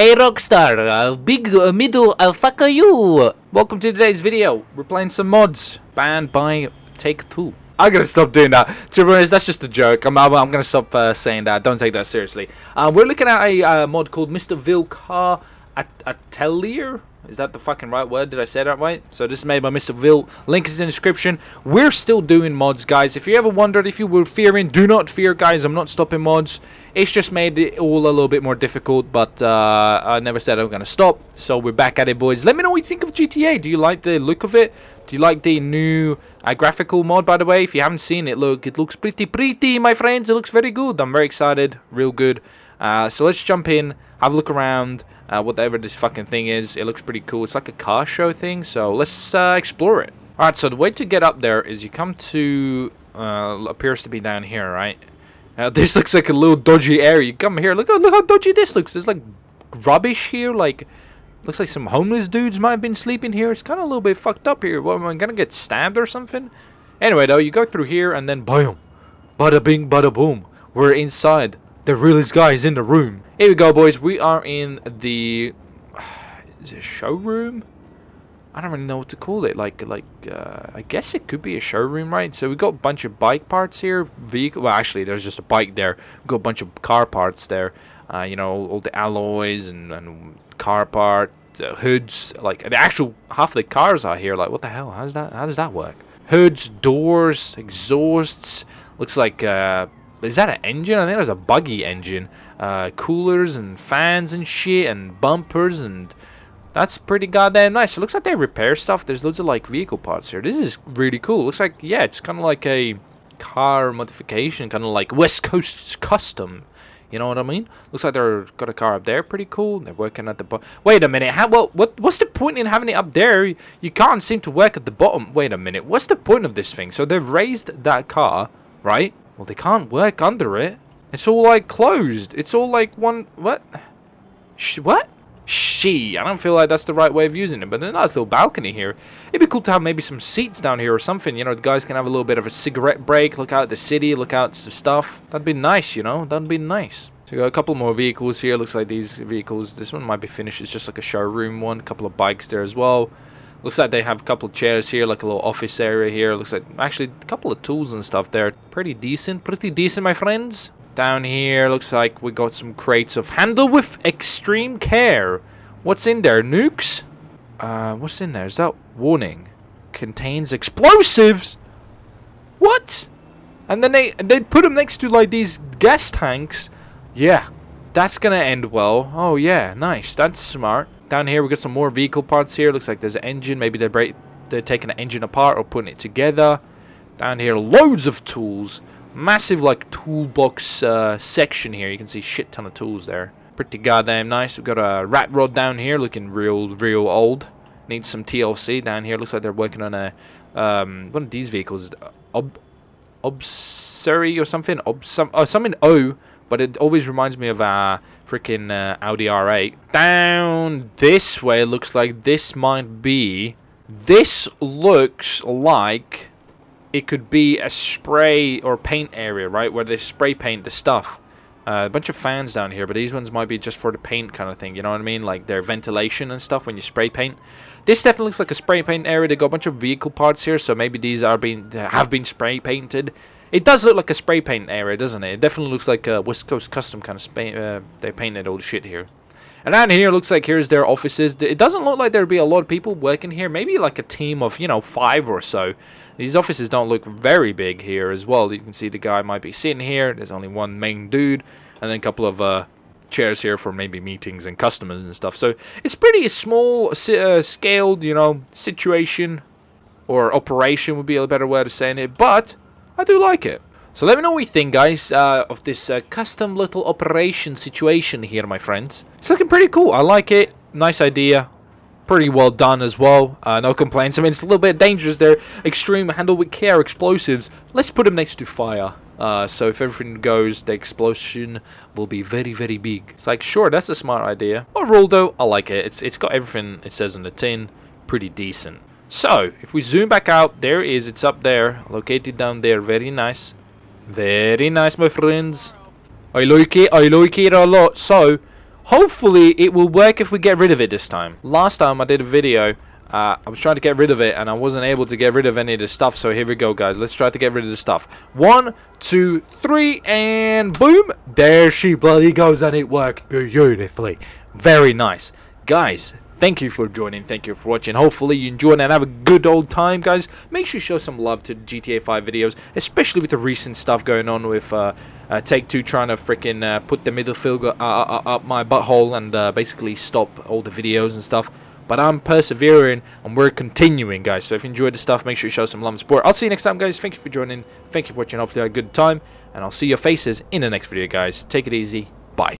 Hey Rockstar, uh, big uh, middle, uh, fuck you? Welcome to today's video. We're playing some mods banned by Take Two. I'm gonna stop doing that. To be honest, that's just a joke. I'm, I'm, I'm gonna stop uh, saying that. Don't take that seriously. Uh, we're looking at a uh, mod called Mr. Vilcar Atelier. Is that the fucking right word? Did I say that right? So this is made by Mr. Vill. Link is in the description. We're still doing mods, guys. If you ever wondered if you were fearing, do not fear, guys. I'm not stopping mods. It's just made it all a little bit more difficult, but uh, I never said I'm going to stop. So we're back at it, boys. Let me know what you think of GTA. Do you like the look of it? Do you like the new uh, graphical mod, by the way? If you haven't seen it, look, it looks pretty pretty, my friends. It looks very good. I'm very excited. Real good. Uh, so let's jump in, have a look around, uh, whatever this fucking thing is. It looks pretty cool. It's like a car show thing, so let's uh, explore it. Alright, so the way to get up there is you come to, uh, appears to be down here, right? Uh, this looks like a little dodgy area. You come here, look, look how dodgy this looks. There's like rubbish here, like, looks like some homeless dudes might have been sleeping here. It's kind of a little bit fucked up here. What, am I gonna get stabbed or something? Anyway, though, you go through here and then boom. Bada bing, bada boom. We're inside the realest guy is in the room. Here we go, boys. We are in the... Is it showroom? I don't really know what to call it. Like, like uh, I guess it could be a showroom, right? So we got a bunch of bike parts here. Vehicle. Well, actually, there's just a bike there. We got a bunch of car parts there. Uh, you know, all the alloys and, and car part uh, hoods. Like the actual half of the cars are here. Like, what the hell? How's that? How does that work? Hoods, doors, exhausts. Looks like uh, is that an engine? I think there's a buggy engine. Uh, coolers and fans and shit and bumpers and that's pretty goddamn nice. It looks like they repair stuff. There's loads of like vehicle parts here. This is really cool. Looks like yeah, it's kind of like a car modification, kind of like West Coast custom. You know what I mean? Looks like they've got a car up there. Pretty cool. They're working at the bottom. Wait a minute. How well? What? What's the point in having it up there? You can't seem to work at the bottom. Wait a minute. What's the point of this thing? So they've raised that car, right? Well, they can't work under it. It's all like closed. It's all like one... What? Sh what? She. I don't feel like that's the right way of using it. But a nice little balcony here. It'd be cool to have maybe some seats down here or something. You know, the guys can have a little bit of a cigarette break. Look out at the city. Look out at stuff. That'd be nice, you know. That'd be nice. So we got a couple more vehicles here. Looks like these vehicles. This one might be finished. It's just like a showroom one. A couple of bikes there as well. Looks like they have a couple chairs here, like a little office area here. Looks like actually a couple of tools and stuff there. Pretty decent, pretty decent, my friends. Down here, looks like we got some crates of handle with extreme care. What's in there? Nukes? Uh, what's in there? Is that warning? Contains explosives? What? And then they they put them next to like these gas tanks. Yeah, that's gonna end well. Oh yeah, nice. That's smart. Down here, we got some more vehicle parts here. Looks like there's an engine. Maybe they're, break they're taking an engine apart or putting it together. Down here, loads of tools. Massive, like, toolbox uh, section here. You can see shit ton of tools there. Pretty goddamn nice. We've got a rat rod down here looking real, real old. Needs some TLC down here. Looks like they're working on a, um, one of these vehicles. Ob Obsuri or something. Ob some, oh, something O but it always reminds me of a uh, freaking uh, Audi R8. Down this way, looks like this might be... This looks like it could be a spray or paint area, right? Where they spray paint the stuff. Uh, a bunch of fans down here, but these ones might be just for the paint kind of thing, you know what I mean? Like their ventilation and stuff when you spray paint. This definitely looks like a spray paint area. They got a bunch of vehicle parts here, so maybe these are being have been spray painted. It does look like a spray paint area, doesn't it? It definitely looks like a West Coast custom kind of spray. Uh, they painted all the shit here. And down here looks like here's their offices. It doesn't look like there'd be a lot of people working here. Maybe like a team of, you know, five or so. These offices don't look very big here as well. You can see the guy might be sitting here. There's only one main dude. And then a couple of uh, chairs here for maybe meetings and customers and stuff. So it's pretty small uh, scaled, you know, situation. Or operation would be a better way of saying it. But I do like it. So let me know what you think, guys, uh, of this uh, custom little operation situation here, my friends. It's looking pretty cool. I like it. Nice idea. Pretty well done as well. Uh, no complaints. I mean, it's a little bit dangerous there. Extreme handle with care explosives. Let's put them next to fire. Uh, so if everything goes, the explosion will be very, very big. It's like, sure, that's a smart idea. Overall, though, I like it. It's It's got everything it says in the tin. Pretty decent. So, if we zoom back out, there is, it's up there, located down there, very nice. Very nice, my friends. I like it, I like it a lot. So, hopefully it will work if we get rid of it this time. Last time I did a video, uh, I was trying to get rid of it and I wasn't able to get rid of any of the stuff. So here we go, guys. Let's try to get rid of the stuff. One, two, three, and boom. There she bloody goes and it worked beautifully. Very nice. Guys, thank you for joining. Thank you for watching. Hopefully you enjoyed and have a good old time, guys. Make sure you show some love to GTA 5 videos, especially with the recent stuff going on with uh, uh, Take-Two trying to freaking uh, put the middle finger uh, uh, up my butthole and uh, basically stop all the videos and stuff. But I'm persevering and we're continuing, guys. So if you enjoyed the stuff, make sure you show some love and support. I'll see you next time, guys. Thank you for joining. Thank you for watching. Hopefully you had a good time. And I'll see your faces in the next video, guys. Take it easy.